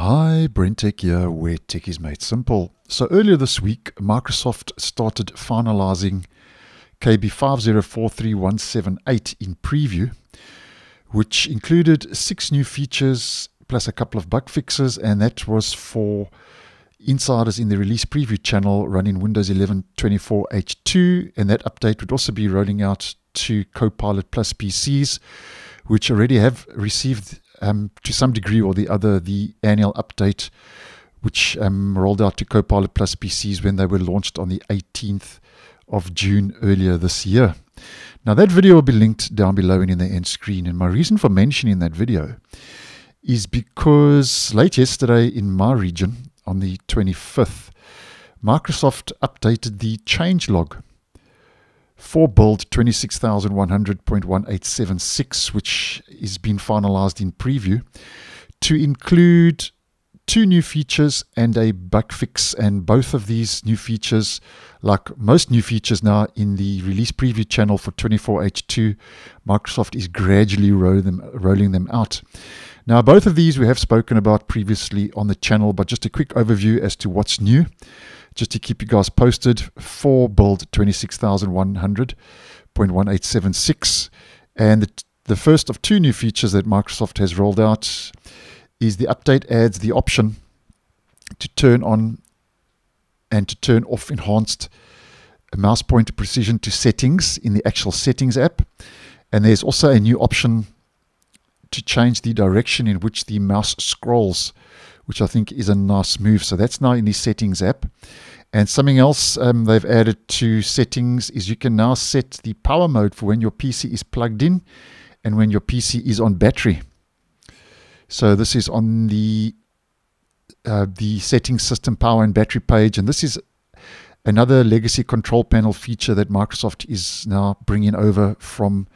Hi, BrenTech here, where tech is made simple. So earlier this week, Microsoft started finalizing KB 5043178 in preview, which included six new features plus a couple of bug fixes, and that was for insiders in the release preview channel running Windows 11 24H2, and that update would also be rolling out to Copilot Plus PCs, which already have received um, to some degree or the other the annual update, which um, rolled out to Copilot Plus PCs when they were launched on the 18th of June earlier this year. Now, that video will be linked down below and in the end screen. And my reason for mentioning that video is because late yesterday in my region, on the 25th, Microsoft updated the changelog for build 26100.1876, which is being finalized in preview, to include two new features and a bug fix. And both of these new features, like most new features now in the release preview channel for 24H2, Microsoft is gradually roll them, rolling them out. Now, both of these we have spoken about previously on the channel, but just a quick overview as to what's new just to keep you guys posted for build 26100.1876. And the, the first of two new features that Microsoft has rolled out is the update adds the option to turn on and to turn off enhanced mouse pointer precision to settings in the actual settings app. And there's also a new option to change the direction in which the mouse scrolls, which I think is a nice move. So that's now in the settings app. And something else um, they've added to settings is you can now set the power mode for when your PC is plugged in and when your PC is on battery. So this is on the uh, the settings system power and battery page, and this is another legacy control panel feature that Microsoft is now bringing over from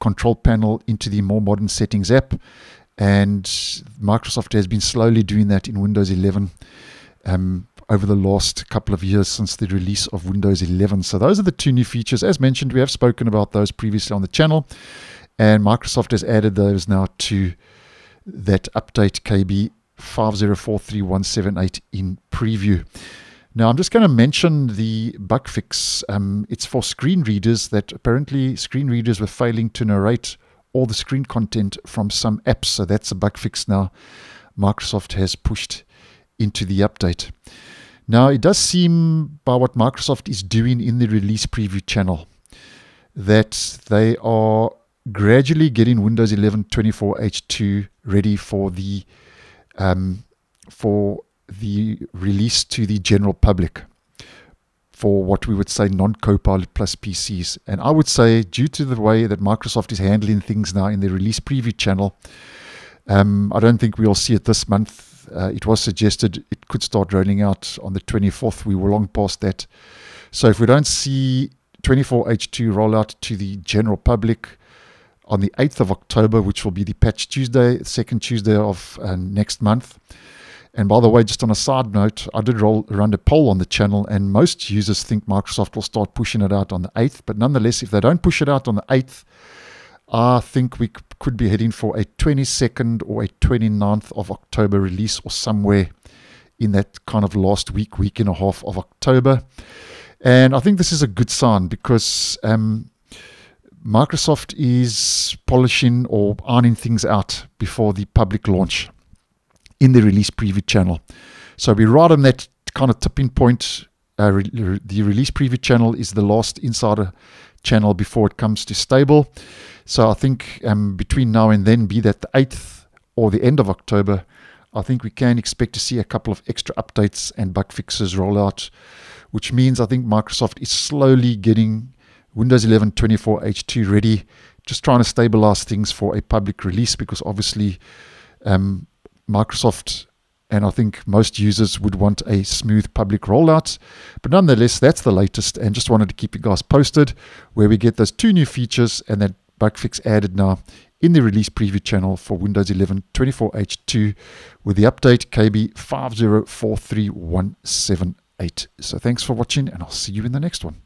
control panel into the more modern settings app. And Microsoft has been slowly doing that in Windows 11. Um, over the last couple of years since the release of Windows 11. So those are the two new features. As mentioned, we have spoken about those previously on the channel, and Microsoft has added those now to that update KB 5043178 in preview. Now, I'm just going to mention the bug fix. Um, it's for screen readers that apparently screen readers were failing to narrate all the screen content from some apps. So that's a bug fix now Microsoft has pushed into the update. Now, it does seem by what Microsoft is doing in the release preview channel that they are gradually getting Windows 11 24H2 ready for the um, for the release to the general public for what we would say non-Copilot plus PCs. And I would say, due to the way that Microsoft is handling things now in the release preview channel, um, I don't think we'll see it this month uh, it was suggested it could start rolling out on the 24th. We were long past that. So if we don't see 24H2 roll out to the general public on the 8th of October, which will be the patch Tuesday, second Tuesday of uh, next month. And by the way, just on a side note, I did roll around a poll on the channel, and most users think Microsoft will start pushing it out on the 8th. But nonetheless, if they don't push it out on the 8th, I think we could be heading for a 22nd or a 29th of October release or somewhere in that kind of last week, week and a half of October. And I think this is a good sign because um, Microsoft is polishing or ironing things out before the public launch in the release preview channel. So we're right on that kind of tipping point. Uh, re- the release preview channel is the last insider channel before it comes to stable. So I think um, between now and then, be that the 8th or the end of October, I think we can expect to see a couple of extra updates and bug fixes roll out, which means I think Microsoft is slowly getting Windows 11 24H2 ready, just trying to stabilize things for a public release because obviously um, Microsoft and I think most users would want a smooth public rollout. But nonetheless, that's the latest, and just wanted to keep you guys posted where we get those two new features and that bug fix added now in the release preview channel for Windows 11 24H2 with the update KB 5043178. So thanks for watching, and I'll see you in the next one.